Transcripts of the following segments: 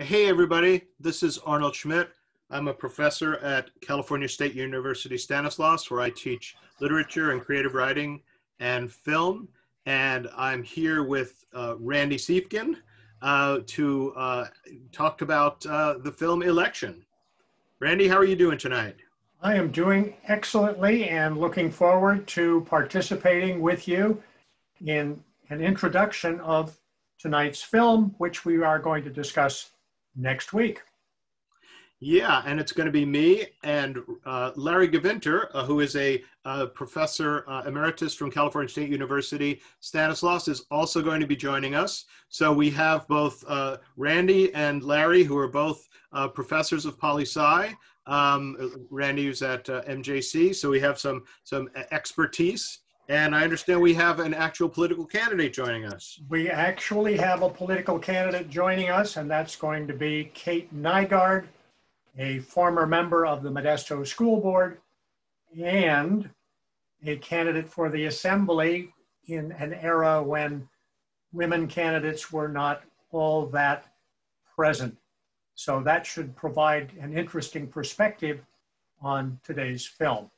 Hey, everybody. This is Arnold Schmidt. I'm a professor at California State University Stanislaus, where I teach literature and creative writing and film. And I'm here with uh, Randy Siefkin uh, to uh, talk about uh, the film Election. Randy, how are you doing tonight? I am doing excellently and looking forward to participating with you in an introduction of tonight's film, which we are going to discuss next week. Yeah, and it's going to be me and uh, Larry Giventer, uh, who is a uh, professor uh, emeritus from California State University. Stanislaus is also going to be joining us. So we have both uh, Randy and Larry, who are both uh, professors of poli sci. Um, Randy is at MJC, so we have some some expertise. And I understand we have an actual political candidate joining us. We actually have a political candidate joining us, and that's going to be Kate Nyegaard, a former member of the Modesto School Board and a candidate for the Assembly in an era when women candidates were not all that present. So that should provide an interesting perspective on today's film.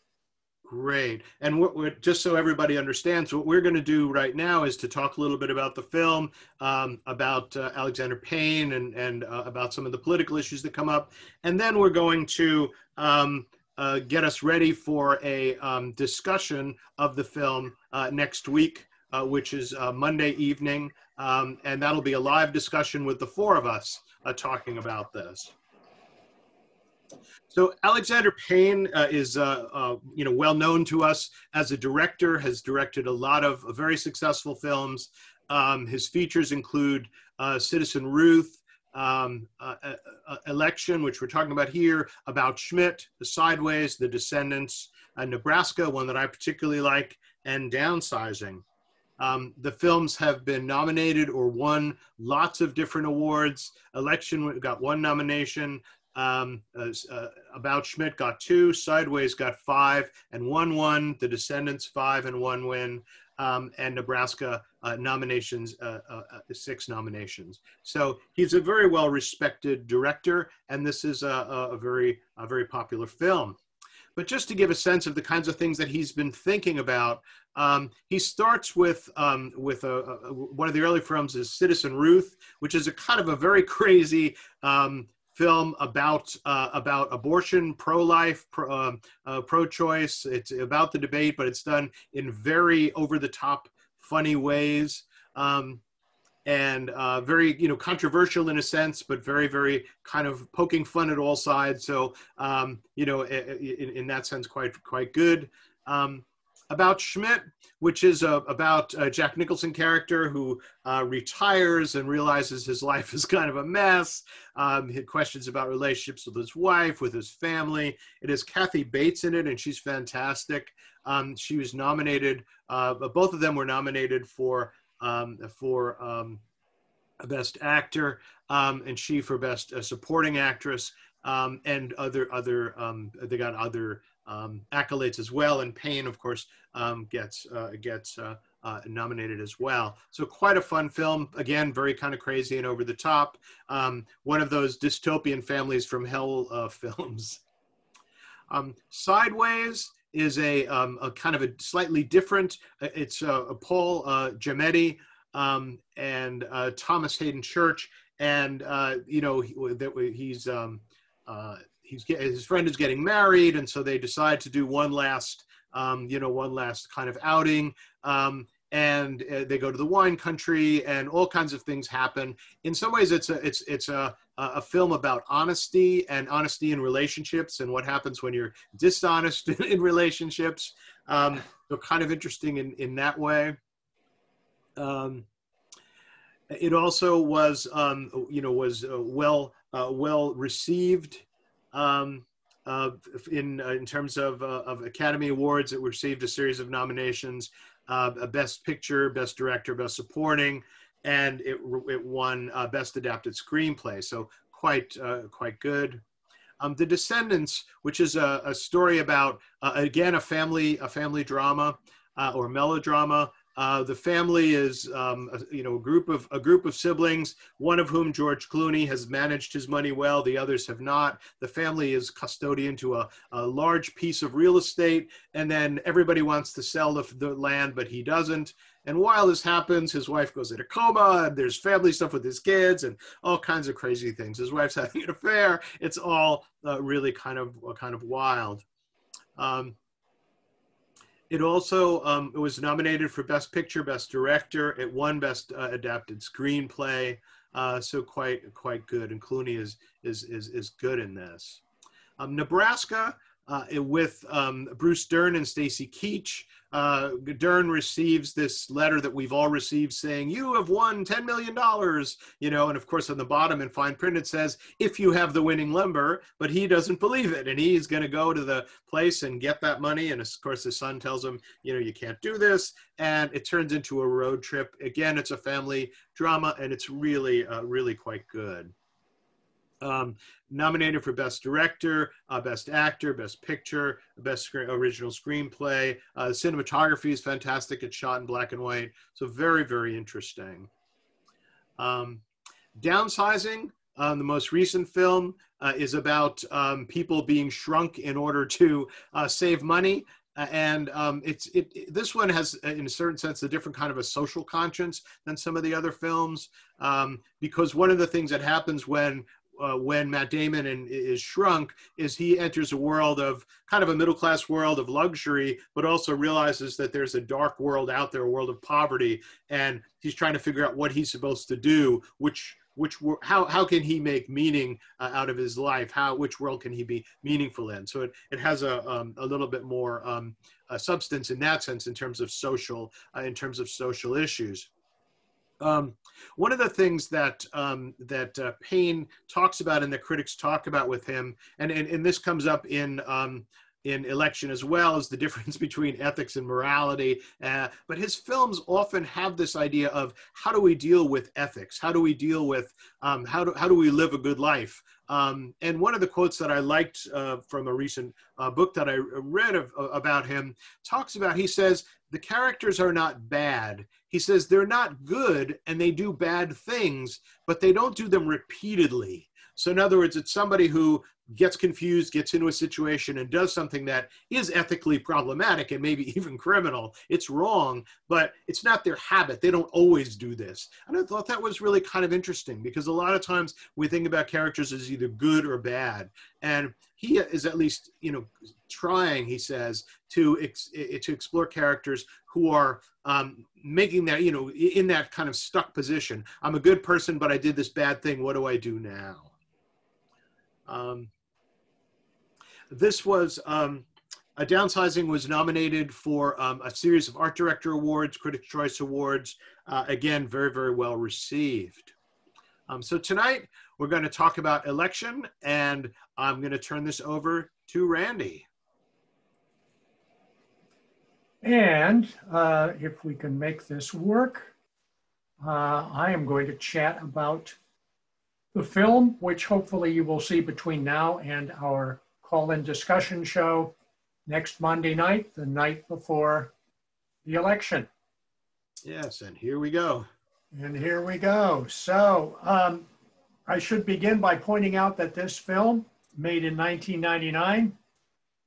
Great. And what we're, just so everybody understands, what we're going to do right now is to talk a little bit about the film, um, about uh, Alexander Payne, and, and uh, about some of the political issues that come up. And then we're going to um, uh, get us ready for a um, discussion of the film uh, next week, uh, which is uh, Monday evening. Um, and that'll be a live discussion with the four of us talking about this. So Alexander Payne uh, is, uh, uh, you know, well known to us as a director. Has directed a lot of very successful films. Um, his features include uh, Citizen Ruth, um, uh, uh, Election, which we're talking about here, About Schmidt, The Sideways, The Descendants, and Nebraska, one that I particularly like, and Downsizing. Um, the films have been nominated or won lots of different awards. Election got one nomination. Um, uh, uh, About Schmidt got two, Sideways got five, and one won. The Descendants five and one win, um, and Nebraska uh, nominations uh, uh, six nominations. So he's a very well respected director, and this is a, a very a very popular film. But just to give a sense of the kinds of things that he's been thinking about, um, he starts with um, with a, a, one of the early films is Citizen Ruth, which is a kind of a very crazy um, film about uh, about abortion, pro-life, pro, uh, uh, pro-choice. It's about the debate, but it's done in very over-the-top, funny ways, um, and uh, very you know controversial in a sense, but very very kind of poking fun at all sides. So um, you know, in, in, that sense, quite quite good. Um, about Schmidt, which is uh, about a Jack Nicholson character who uh, retires and realizes his life is kind of a mess. Um, he had questions about relationships with his wife, with his family. It has Kathy Bates in it, and she's fantastic. Um, she was nominated. Uh, both of them were nominated for um, for um, best actor, um, and she for best uh, supporting actress. Um, and other other they got other um, accolades as well. And Payne, of course, um, gets uh, gets uh, uh, nominated as well. So quite a fun film. Again, very kind of crazy and over the top. Um, one of those dystopian families from hell uh, films. Um, Sideways is a, um, a, kind of a slightly different. Uh, it's uh, Paul Giamatti um, and Thomas Haden Church, and you know he, that he's um, he's his friend is getting married, and so they decide to do one last, um, you know, one last kind of outing. Um, and uh, they go to the wine country, and all kinds of things happen. In some ways, it's a it's it's a a film about honesty and honesty in relationships and what happens when you're dishonest in relationships. Um, so kind of interesting in in that way. Um, it also was um, you know was uh, well uh, well received um, uh, in in terms of, uh, of Academy Awards, it received a series of nominations: uh, Best Picture, Best Director, Best Supporting, and it it won uh, Best Adapted Screenplay. So quite quite good. Um, the Descendants, which is a, a story about again a family a family drama or melodrama Uh, the family is, um, a, you know, a group of a group of siblings. One of whom, George Clooney, has managed his money well. The others have not. The family is custodian to a, a large piece of real estate, and then everybody wants to sell the, the land, but he doesn't. And while this happens, his wife goes into coma, and there's family stuff with his kids, and all kinds of crazy things. His wife's having an affair. It's all uh, really kind of uh, kind of wild. Um, it also um, it was nominated for Best Picture, Best Director. It won Best uh, Adapted Screenplay. Uh, so quite quite good, and Clooney is is is is good in this. Um, Nebraska uh, with um, Bruce Dern and Stacy Keach. Uh, Dern receives this letter that we've all received saying, You have won $10 million, you know, and of course on the bottom in fine print it says, If you have the winning lumber, but he doesn't believe it. And he's going to go to the place and get that money. And of course, his son tells him, You know, you can't do this. And it turns into a road trip. Again, it's a family drama and it's really, uh, really quite good um, nominated for Best Director, uh, Best Actor, Best Picture, Best Original Screenplay. Uh, cinematography is fantastic. It's shot in black and white. So very, very interesting. Um, downsizing, um, the most recent film, uh, is about um, people being shrunk in order to uh, save money. Uh, and um, it's it, it, this one has in a certain sense a different kind of a social conscience than some of the other films um, because one of the things that happens when uh, when Matt Damon and, is shrunk is he enters a world of kind of a middle class world of luxury, but also realizes that there's a dark world out there, a world of poverty, and he's trying to figure out what he's supposed to do, which which how how can he make meaning uh, out of his life? How which world can he be meaningful in? So it, it has a um, a little bit more um, substance in that sense in terms of social uh, in terms of social issues. Um, one of the things that um, that uh, Payne talks about and the critics talk about with him, and, and, and this comes up in um, in election as well as the difference between ethics and morality. Uh, but his films often have this idea of how do we deal with ethics? How do we deal with um, how do how do we live a good life? Um, and one of the quotes that I liked uh, from a recent uh, book that I read of, about him talks about, he says, the characters are not bad. He says they're not good and they do bad things, but they don't do them repeatedly. So, in other words, it's somebody who gets confused, gets into a situation, and does something that is ethically problematic and maybe even criminal. It's wrong, but it's not their habit. They don't always do this. And I thought that was really kind of interesting because a lot of times we think about characters as either good or bad. And he is at least, you know, trying, he says, to, ex- to explore characters who are um, making that, you know, in that kind of stuck position. I'm a good person, but I did this bad thing. What do I do now? Um, this was um, a downsizing was nominated for um, a series of art director awards, Critics' Choice Awards. Uh, again, very, very well received. Um, so tonight we're going to talk about election, and I'm going to turn this over to Randy. And uh, if we can make this work, uh, I am going to chat about the film, which hopefully you will see between now and our call-in discussion show next Monday night, the night before the election. Yes, and here we go. And here we go. So um, I should begin by pointing out that this film, made in 1999,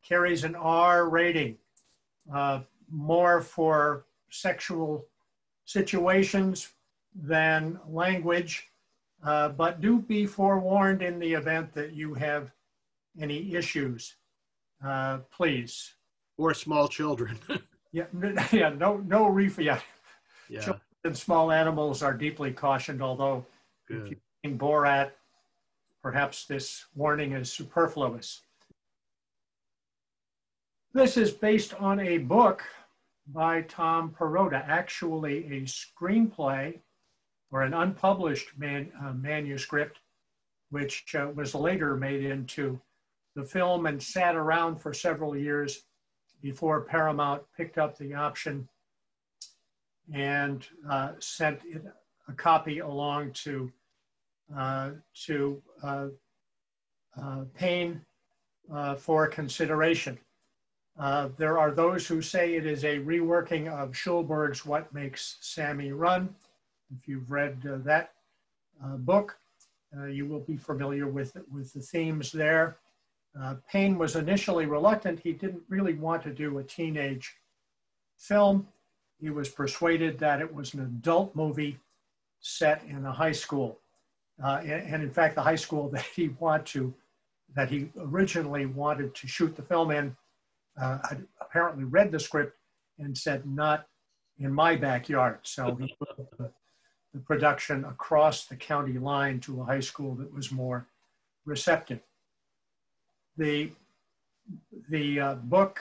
carries an R rating, uh, more for sexual situations than language. Uh, but do be forewarned in the event that you have any issues, uh, please. Or small children. yeah, yeah, no, no reef. Yeah. yeah. Children and small animals are deeply cautioned, although Good. if you're Borat, perhaps this warning is superfluous. This is based on a book by Tom Perrotta, actually a screenplay or an unpublished man, uh, manuscript, which uh, was later made into the film and sat around for several years before Paramount picked up the option and uh, sent a copy along to uh, to uh, uh Payne for consideration. There are those who say it is a reworking of Schulberg's What Makes Sammy Run. If you've read uh, that uh, book, uh, you will be familiar with, with the themes there. Uh, Payne was initially reluctant. He didn't really want to do a teenage film. He was persuaded that it was an adult movie set in a high school. Uh, and, and, in fact, the high school that he wanted to, that he originally wanted to shoot the film in, had apparently read the script and said, not in my backyard. So he put the, the production across the county line to a high school that was more receptive. The, the uh, book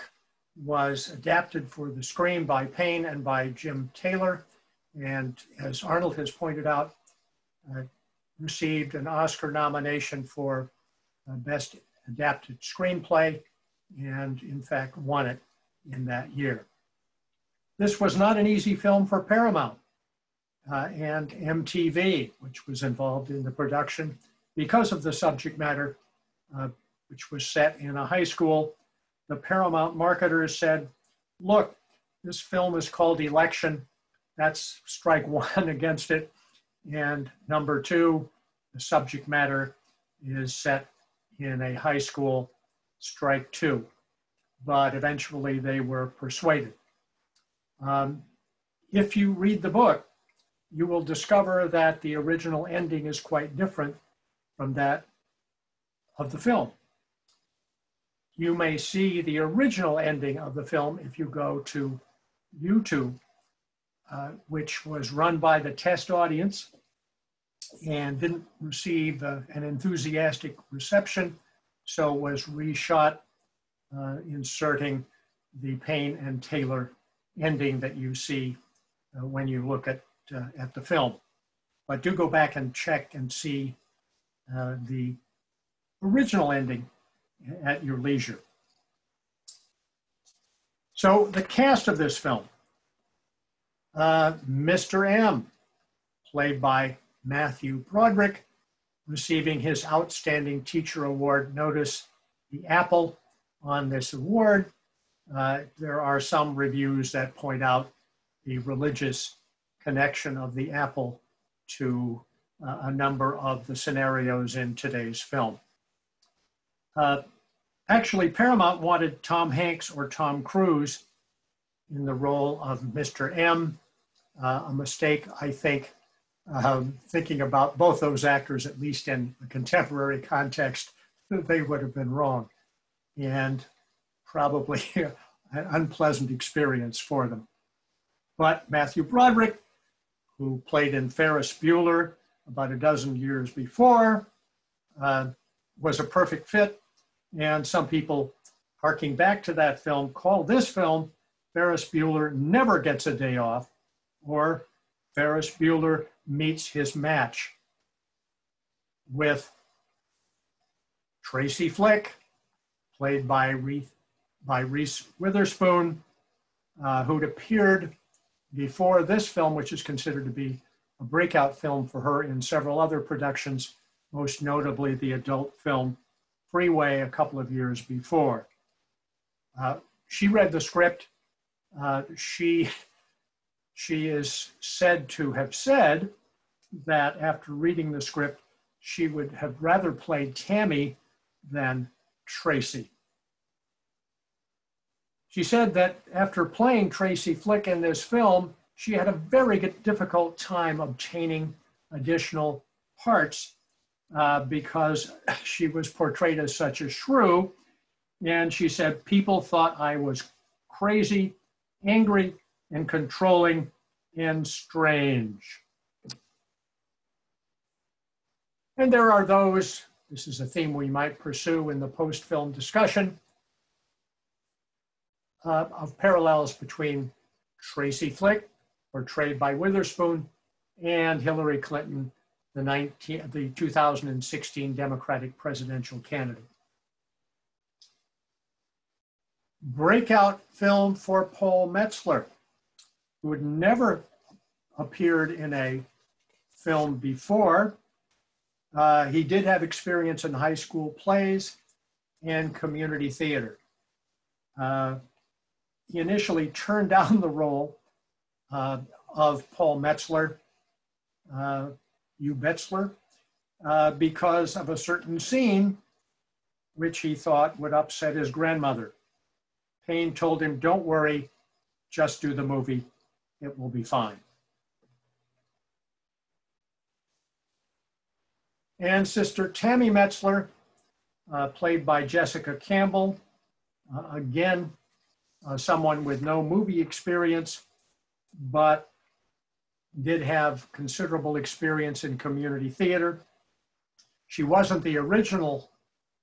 was adapted for the screen by Payne and by Jim Taylor. And as Arnold has pointed out, uh, received an Oscar nomination for uh, Best Adapted Screenplay and in fact won it in that year. This was not an easy film for Paramount uh, and MTV, which was involved in the production because of the subject matter, uh, which was set in a high school. The Paramount marketers said, look, this film is called Election. That's strike one against it. And number two, the subject matter is set in a high school strike two. But eventually they were persuaded. Um, if you read the book, you will discover that the original ending is quite different from that of the film. You may see the original ending of the film if you go to YouTube, uh, which was run by the test audience and didn't receive uh, an enthusiastic reception, so was reshot, uh, inserting the Payne and Taylor ending that you see uh, when you look at, uh, at the film. But do go back and check and see uh, the original ending at your leisure. So the cast of this film, uh, Mr. M, played by Matthew Broderick, receiving his Outstanding Teacher Award. Notice the apple on this award. Uh, there are some reviews that point out the religious connection of the apple to uh, a number of the scenarios in today's film. Uh, actually, Paramount wanted Tom Hanks or Tom Cruise in the role of Mr. M. Uh, a mistake, I think, um, thinking about both those actors, at least in a contemporary context, they would have been wrong. And probably an unpleasant experience for them. But Matthew Broderick, who played in Ferris Bueller about a dozen years before, uh, was a perfect fit. And some people, harking back to that film, call this film Ferris Bueller Never Gets a Day Off or Ferris Bueller meets his match with Tracy Flick, played by Reese, by Reese Witherspoon, uh, who'd appeared before this film, which is considered to be a breakout film for her in several other productions, most notably the adult film Freeway a couple of years before. Uh, she read the script. Uh, she she is said to have said that after reading the script, she would have rather played Tammy than Tracy. She said that after playing Tracy Flick in this film, she had a very difficult time obtaining additional parts uh, because she was portrayed as such a shrew. And she said, people thought I was crazy, angry, and controlling and strange. And there are those, this is a theme we might pursue in the post-film discussion, uh, of parallels between Tracy Flick, portrayed by Witherspoon, and Hillary Clinton, the, 19, the 2016 Democratic presidential candidate. Breakout film for Paul Metzler who had never appeared in a film before. Uh, he did have experience in high school plays and community theater. Uh, he initially turned down the role uh, of Paul Metzler, uh, Metzler, uh, because of a certain scene which he thought would upset his grandmother. Payne told him, Don't worry, just do the movie, it will be fine. And Sister Tammy Metzler, uh, played by Jessica Campbell, uh, again, uh, someone with no movie experience, but did have considerable experience in community theater. She wasn't the original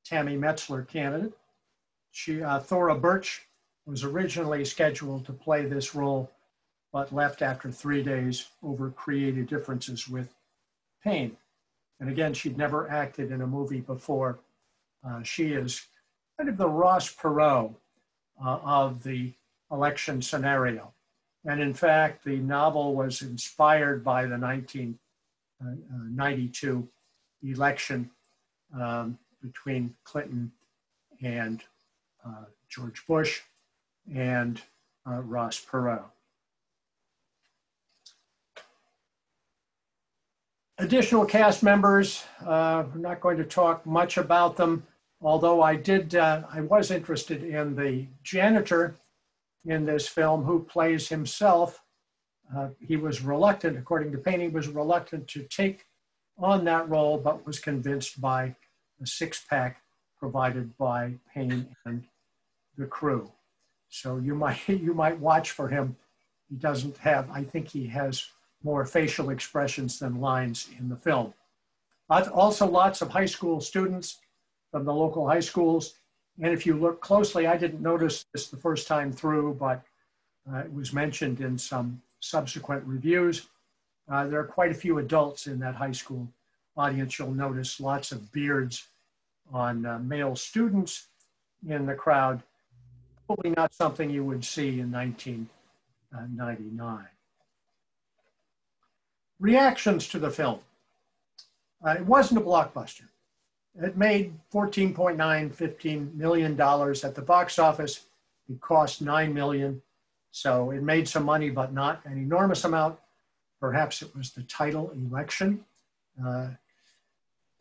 Tammy Metzler candidate. She, uh, Thora Birch was originally scheduled to play this role, but left after three days over creative differences with Payne. And again, she'd never acted in a movie before. Uh, she is kind of the Ross Perot uh, of the election scenario. And in fact, the novel was inspired by the 1992 uh, uh, election um, between Clinton and uh, George Bush and uh, Ross Perot. Additional cast members, uh, I'm not going to talk much about them, although I did, uh, I was interested in the janitor in this film who plays himself. Uh, he was reluctant, according to Payne, he was reluctant to take on that role, but was convinced by the six pack provided by Payne and the crew. So you might you might watch for him. He doesn't have. I think he has more facial expressions than lines in the film. Also, lots of high school students from the local high schools. And if you look closely, I didn't notice this the first time through, but uh, it was mentioned in some subsequent reviews. Uh, there are quite a few adults in that high school audience. You'll notice lots of beards on uh, male students in the crowd probably not something you would see in 1999. Reactions to the film. Uh, it wasn't a blockbuster. It made 14.9, 15 million dollars at the box office. It cost 9 million. So it made some money, but not an enormous amount. Perhaps it was the title election uh,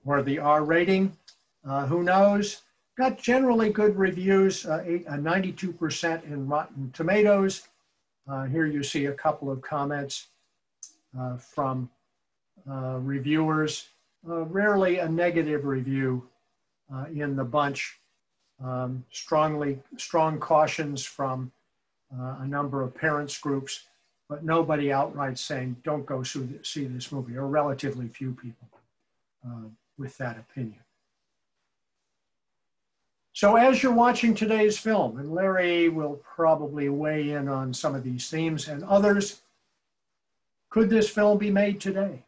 or the R rating. Uh, who knows? got generally good reviews, uh, eight, uh, 92% in Rotten Tomatoes. Uh, here you see a couple of comments uh, from uh, reviewers. Uh, rarely a negative review in the bunch. Um, strongly, strong cautions from a number of parents groups, but nobody outright saying, don't go see this movie, or relatively few people with that opinion. So as you're watching today's film, and Larry will probably weigh in on some of these themes and others, could this film be made today?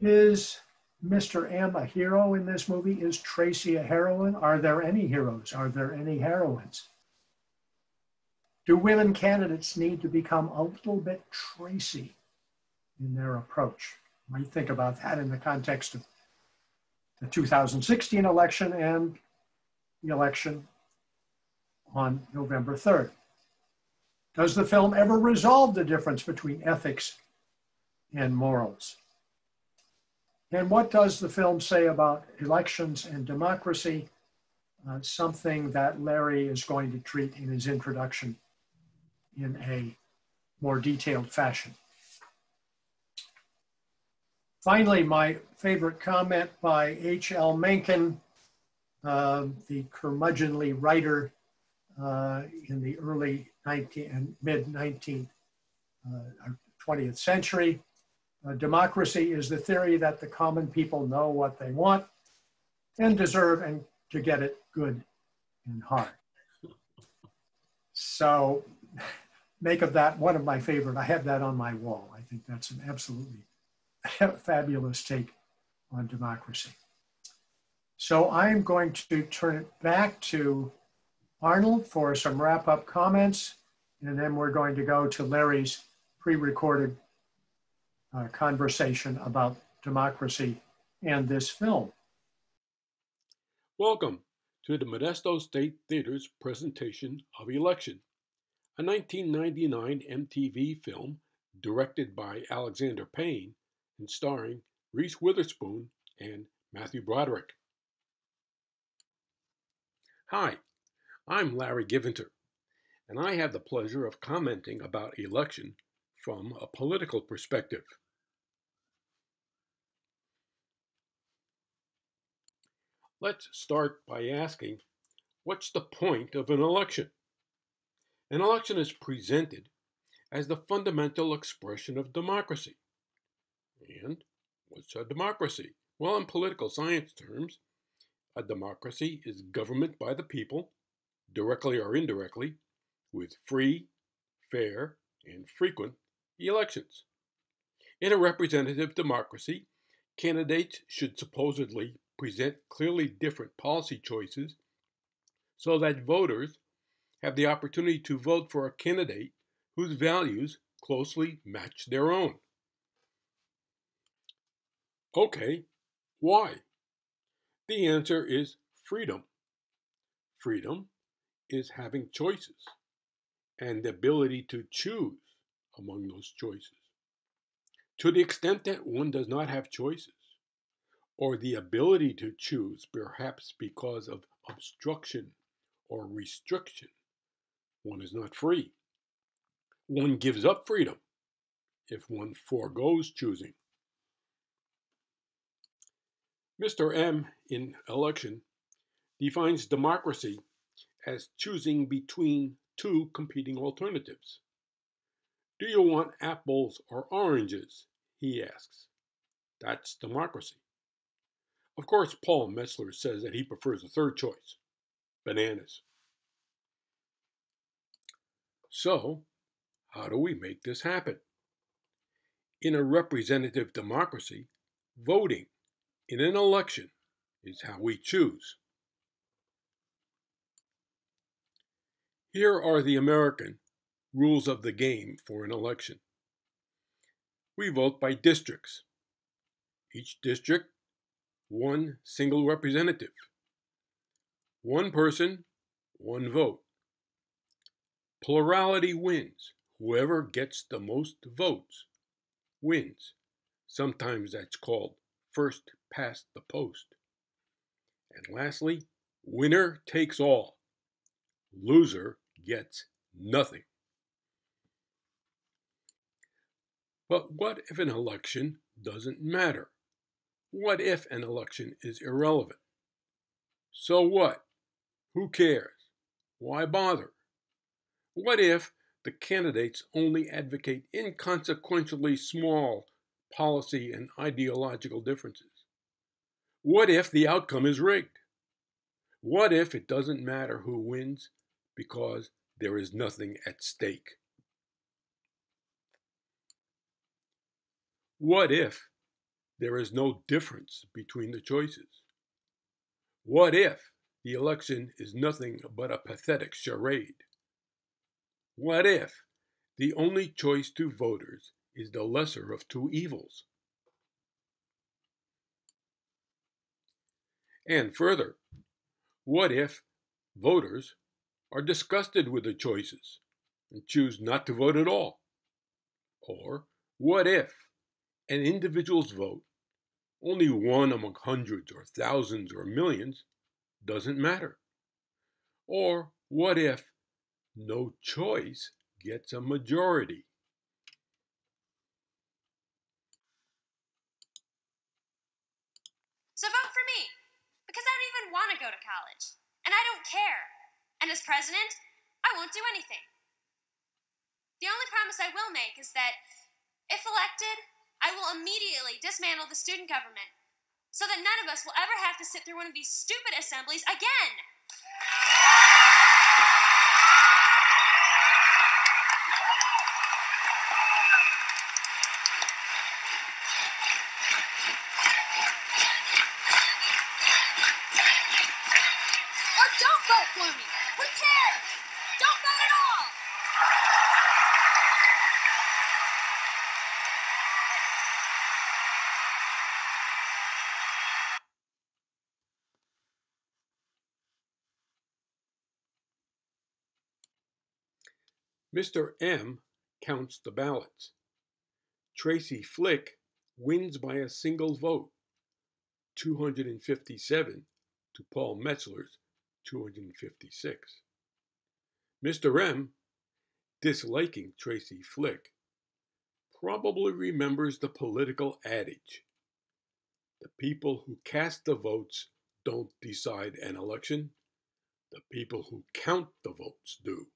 Is Mr. M a hero in this movie? Is Tracy a heroine? Are there any heroes? Are there any heroines? Do women candidates need to become a little bit Tracy in their approach? You might think about that in the context of the 2016 election and the election on November 3rd. Does the film ever resolve the difference between ethics and morals? And what does the film say about elections and democracy? Uh, something that Larry is going to treat in his introduction in a more detailed fashion. Finally, my favorite comment by H.L. Mencken uh, the curmudgeonly writer uh, in the early 19 and mid 19th, 20th uh, century. Uh, democracy is the theory that the common people know what they want and deserve and to get it good and hard. So make of that one of my favorite. I have that on my wall. I think that's an absolutely fabulous take on democracy. So I'm going to turn it back to Arnold for some wrap up comments, and then we're going to go to Larry's pre-recorded uh, conversation about democracy and this film. Welcome to the Modesto State Theater's presentation of Election, a 1999 MTV film directed by Alexander Payne and starring Reese Witherspoon and Matthew Broderick. Hi, I'm Larry Giventer, and I have the pleasure of commenting about election from a political perspective. Let's start by asking what's the point of an election? An election is presented as the fundamental expression of democracy. And what's a democracy? Well, in political science terms, a democracy is government by the people, directly or indirectly, with free, fair, and frequent elections. In a representative democracy, candidates should supposedly present clearly different policy choices so that voters have the opportunity to vote for a candidate whose values closely match their own. Okay, why? The answer is freedom. Freedom is having choices and the ability to choose among those choices. To the extent that one does not have choices, or the ability to choose, perhaps because of obstruction or restriction, one is not free. One gives up freedom if one foregoes choosing. Mr. M in election defines democracy as choosing between two competing alternatives. Do you want apples or oranges? He asks. That's democracy. Of course, Paul Metzler says that he prefers the third choice bananas. So, how do we make this happen? In a representative democracy, voting in an election is how we choose. Here are the American rules of the game for an election. We vote by districts. Each district, one single representative. One person, one vote. Plurality wins. Whoever gets the most votes wins. Sometimes that's called first past the post. And lastly, winner takes all. Loser gets nothing. But what if an election doesn't matter? What if an election is irrelevant? So what? Who cares? Why bother? What if the candidates only advocate inconsequentially small policy and ideological differences? What if the outcome is rigged? What if it doesn't matter who wins because there is nothing at stake? What if there is no difference between the choices? What if the election is nothing but a pathetic charade? What if the only choice to voters is the lesser of two evils? And further, what if voters are disgusted with the choices and choose not to vote at all? Or what if an individual's vote, only one among hundreds or thousands or millions, doesn't matter? Or what if no choice gets a majority? So vote for me, because I don't even want to go to college, and I don't care. And as president, I won't do anything. The only promise I will make is that, if elected, I will immediately dismantle the student government so that none of us will ever have to sit through one of these stupid assemblies again. Mr. M counts the ballots. Tracy Flick wins by a single vote, 257 to Paul Metzler's 256. Mr. M, disliking Tracy Flick, probably remembers the political adage the people who cast the votes don't decide an election, the people who count the votes do.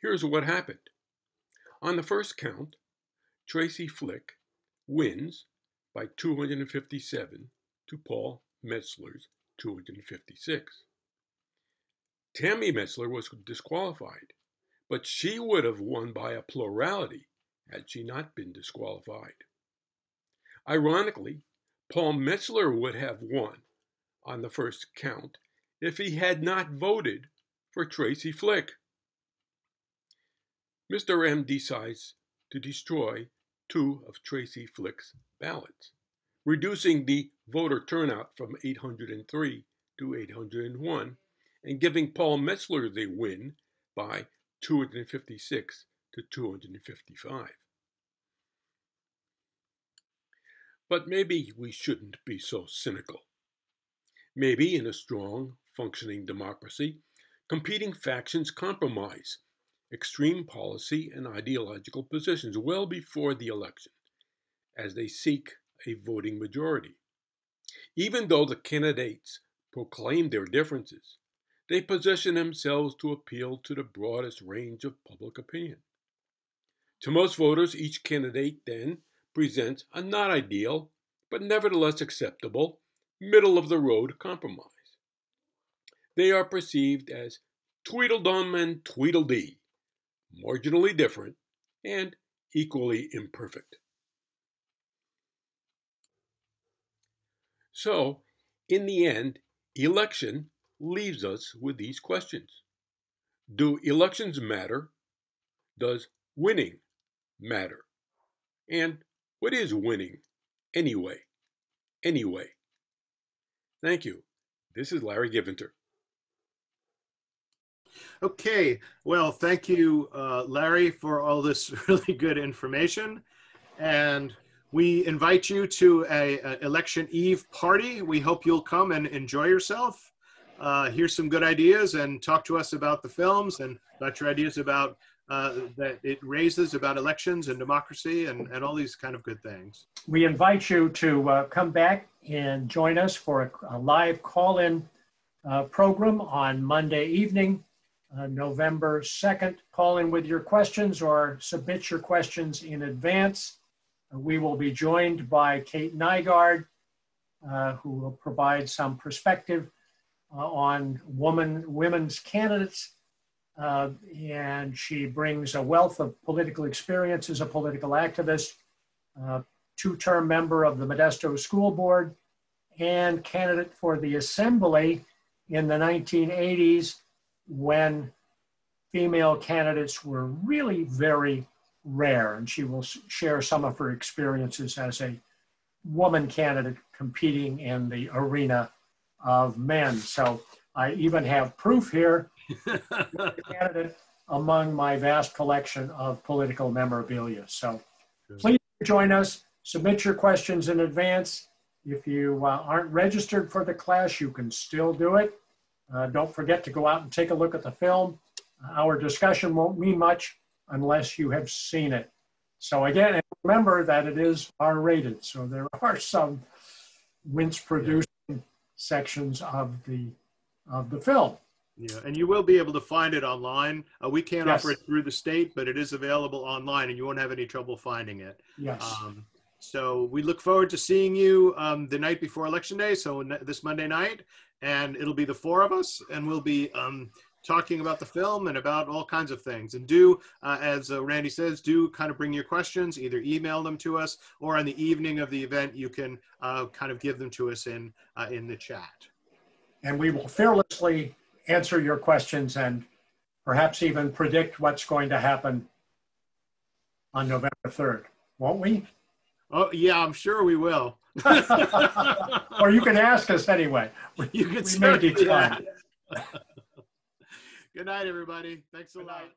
Here's what happened. On the first count, Tracy Flick wins by 257 to Paul Metzler's 256. Tammy Metzler was disqualified, but she would have won by a plurality had she not been disqualified. Ironically, Paul Metzler would have won on the first count if he had not voted for Tracy Flick. Mr. M decides to destroy two of Tracy Flick's ballots, reducing the voter turnout from 803 to 801 and giving Paul Metzler the win by 256 to 255. But maybe we shouldn't be so cynical. Maybe in a strong, functioning democracy, competing factions compromise extreme policy and ideological positions well before the election as they seek a voting majority. Even though the candidates proclaim their differences, they position themselves to appeal to the broadest range of public opinion. To most voters, each candidate then presents a not ideal, but nevertheless acceptable, middle of the road compromise. They are perceived as Tweedledum and Tweedledee, marginally different, and equally imperfect. So, in the end, election leaves us with these questions Do elections matter? Does winning matter? And what is winning anyway? Anyway. Thank you. This is Larry Giventer. Okay, well, thank you, uh, Larry, for all this really good information. And we invite you to a, a, election eve party. We hope you'll come and enjoy yourself, uh, hear some good ideas, and talk to us about the films and about your ideas about uh, that it raises about elections and democracy and, and all these kind of good things. We invite you to uh, come back and join us for a, a live call-in uh, program on Monday evening uh, November 2nd. Call in with your questions or submit your questions in advance. Uh, we will be joined by Kate Nyegaard, uh, who will provide some perspective uh, on woman, women's candidates. Uh, and she brings a wealth of political experience as a political activist, two-term member of the Modesto School Board, and candidate for the Assembly in the 1980s when female candidates were really very rare. And she will share some of her experiences as a woman candidate competing in the arena of men. So I even have proof here, candidate among my vast collection of political memorabilia. So please join us, submit your questions in advance. If you uh, aren't registered for the class, you can still do it. Uh, don't forget to go out and take a look at the film. Our discussion won't mean much unless you have seen it. So again, remember that it is R-rated, so there are some wince-producing sections of the of the film. Yeah, and you will be able to find it online. Uh, we can't Yes. offer it through the state, but it is available online, and you won't have any trouble finding it. Yes. Um, so we look forward to seeing you um, the night before election day, so this Monday night, and it'll be the four of us, and we'll be um, talking about the film and about all kinds of things. And do, uh, as uh, Randy says, do kind of bring your questions, either email them to us, or on the evening of the event, you can uh, kind of give them to us in uh, in the chat. and we will fearlessly answer your questions and perhaps even predict what's going to happen on November 3rd, won't we? Oh yeah, I'm sure we will. or you can ask us anyway. you can We may certainly decline. Good night, everybody. Thanks a Good lot. night.